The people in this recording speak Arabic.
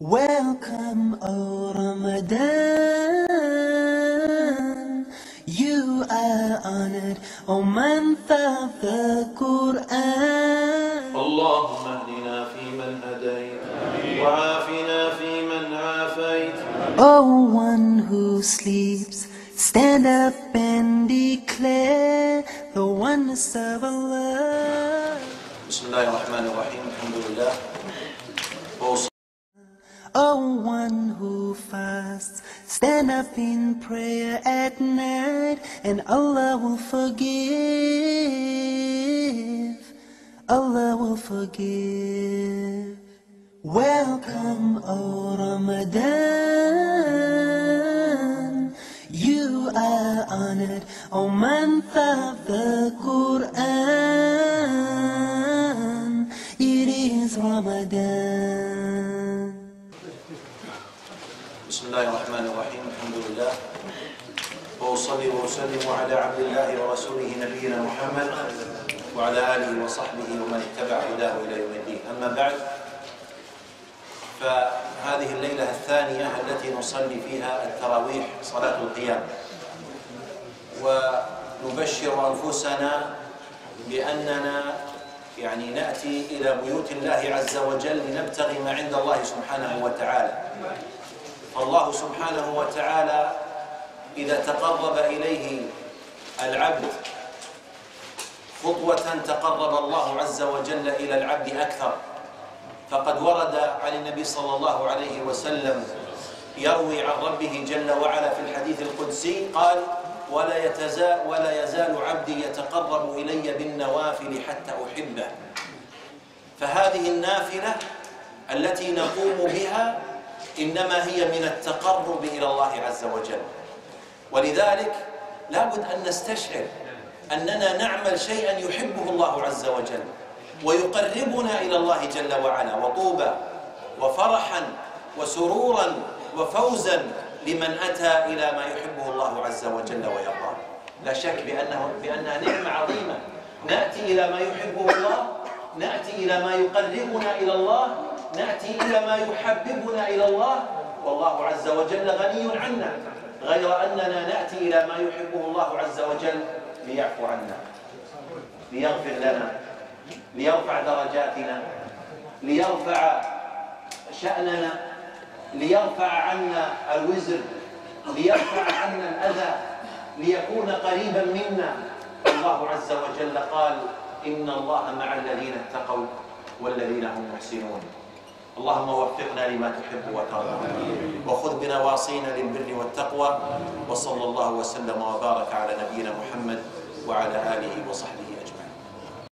Welcome, O Ramadan. You are honored, O month of the Quran. Allahumma ahdina fi man hadayt, wa afina fi man afayt. O one who sleeps, stand up and declare the oneness of Allah. Bismillahirrahmanirrahim. Alhamdulillah. Oh, one who fasts, stand up in prayer at night, and Allah will forgive. Allah will forgive. Welcome, O Ramadan. You are honored, O month of the Quran. It is Ramadan. الله الرحمن الرحيم الحمد لله وأصلي وأسلم على عبد الله ورسوله نبينا محمد وعلى آله وصحبه ومن اتبع هداه إلى يوم الدين أما بعد فهذه الليلة الثانية التي نصلي فيها التراويح صلاة القيام ونبشر أنفسنا بأننا يعني نأتي إلى بيوت الله عز وجل لنبتغي ما عند الله سبحانه وتعالى فالله سبحانه وتعالى إذا تقرب إليه العبد خطوة تقرب الله عز وجل إلى العبد أكثر. فقد ورد عن النبي صلى الله عليه وسلم يروي عن ربه جل وعلا في الحديث القدسي قال ولا يتزال ولا يزال عبدي يتقرب إلي بالنوافل حتى أحبه. فهذه النافلة التي نقوم بها إنما هي من التقرب إلى الله عز وجل. ولذلك لابد أن نستشعر أننا نعمل شيئا يحبه الله عز وجل ويقربنا إلى الله جل وعلا وطوبى وفرحا وسرورا وفوزا لمن أتى إلى ما يحبه الله عز وجل ويرضاه. لا شك بأنه بأنها نعمة عظيمة. نأتي إلى ما يحبه الله نأتي إلى ما يقربنا إلى الله نأتي إلى ما يحببنا إلى الله. والله عز وجل غني عنا. غير أننا نأتي إلى ما يحبه الله عز وجل ليعفو عنا ليغفر لنا ليرفع درجاتنا ليرفع شأننا ليرفع عنا الوزر ليرفع عنا الأذى ليكون قريبا منا. الله عز وجل قال إن الله مع الذين اتقوا والذين هم محسنون. اللهم وفقنا لما تحب وترضى. وخذ بنواصينا للبر والتقوى وصلى الله وسلم وبارك على نبينا محمد وعلى آله وصحبه